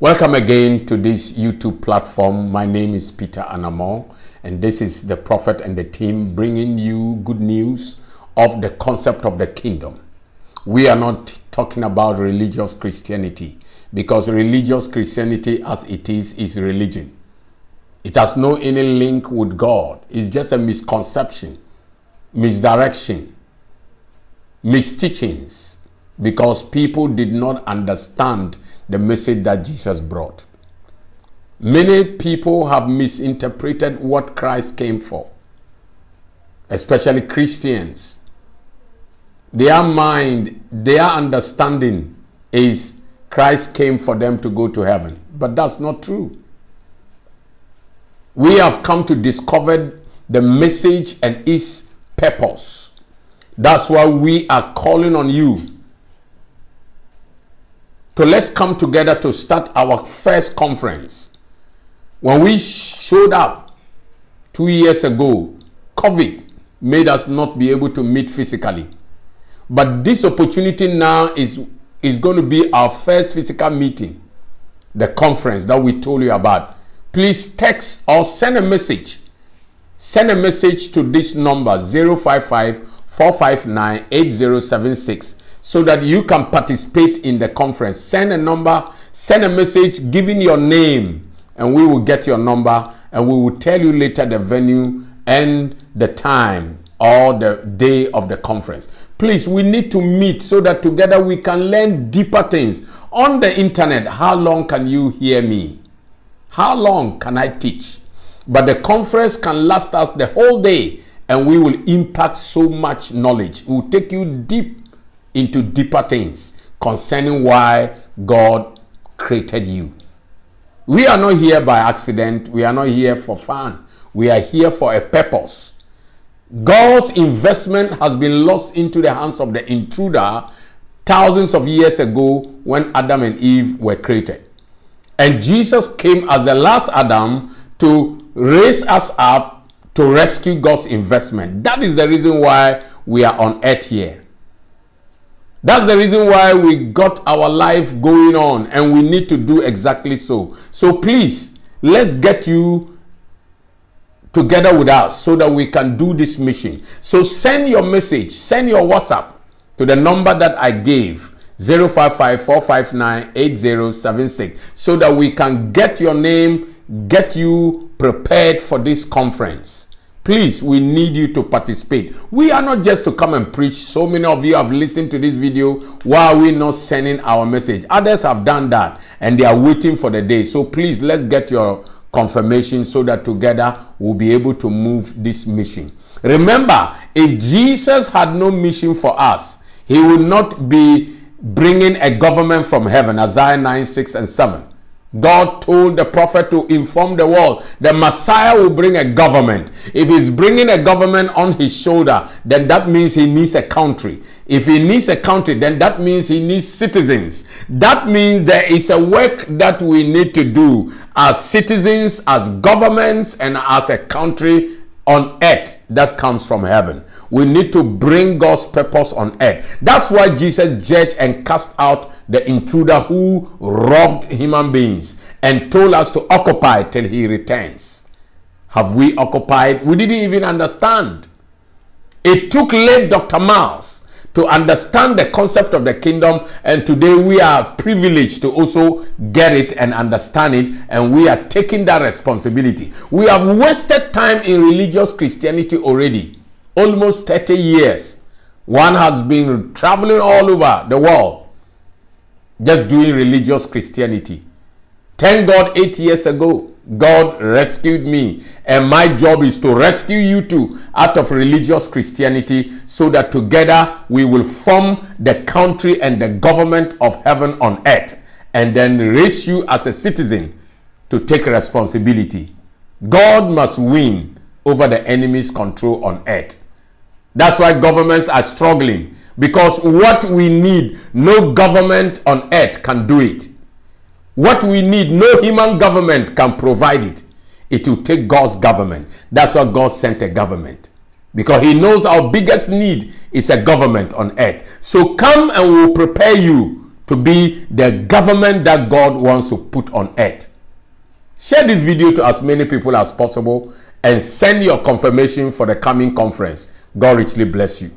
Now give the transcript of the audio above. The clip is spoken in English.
Welcome again to this YouTube platform. My name is Peter Anamoh, and this is the Prophet and the team bringing you good news of the concept of the kingdom. We are not talking about religious Christianity because religious Christianity, as it is, is religion. It has no any link with God. It's just a misconception, misdirection, misteachings because people did not understand the message that Jesus brought. Many people have misinterpreted what Christ came for, especially Christians. Their mind, their understanding is Christ came for them to go to heaven. But that's not true. We have come to discover the message and its purpose. That's why we are calling on you so let's come together to start our first conference. When we showed up two years ago, COVID made us not be able to meet physically. But this opportunity now is, is going to be our first physical meeting, the conference that we told you about. Please text or send a message. Send a message to this number 055 459 8076 so that you can participate in the conference. Send a number, send a message giving your name, and we will get your number and we will tell you later the venue and the time or the day of the conference. Please, we need to meet so that together we can learn deeper things. On the internet, how long can you hear me? How long can I teach? But the conference can last us the whole day and we will impact so much knowledge. We will take you deep into deeper things concerning why God created you. We are not here by accident. We are not here for fun. We are here for a purpose. God's investment has been lost into the hands of the intruder thousands of years ago when Adam and Eve were created. And Jesus came as the last Adam to raise us up to rescue God's investment. That is the reason why we are on earth here. That's the reason why we got our life going on and we need to do exactly so. So please, let's get you together with us so that we can do this mission. So send your message, send your WhatsApp to the number that I gave 055 so that we can get your name, get you prepared for this conference. Please, we need you to participate. We are not just to come and preach. So many of you have listened to this video. Why are we not sending our message? Others have done that and they are waiting for the day. So please, let's get your confirmation so that together we'll be able to move this mission. Remember, if Jesus had no mission for us, he would not be bringing a government from heaven. Isaiah 9, 6 and 7. God told the prophet to inform the world the Messiah will bring a government. If he's bringing a government on his shoulder, then that means he needs a country. If he needs a country, then that means he needs citizens. That means there is a work that we need to do as citizens, as governments, and as a country on earth that comes from heaven. We need to bring God's purpose on earth. That's why Jesus judged and cast out the intruder who robbed human beings and told us to occupy till he returns. Have we occupied? We didn't even understand. It took late Dr. Myles to understand the concept of the kingdom and today we are privileged to also get it and understand it and we are taking that responsibility. We have wasted time in religious Christianity already almost 30 years. One has been traveling all over the world just doing religious Christianity. Thank God, eight years ago, God rescued me. And my job is to rescue you too out of religious Christianity so that together we will form the country and the government of heaven on earth and then raise you as a citizen to take responsibility. God must win over the enemy's control on earth. That's why governments are struggling because what we need, no government on earth can do it. What we need, no human government can provide it. It will take God's government. That's why God sent a government. Because he knows our biggest need is a government on earth. So come and we will prepare you to be the government that God wants to put on earth. Share this video to as many people as possible and send your confirmation for the coming conference. God richly bless you.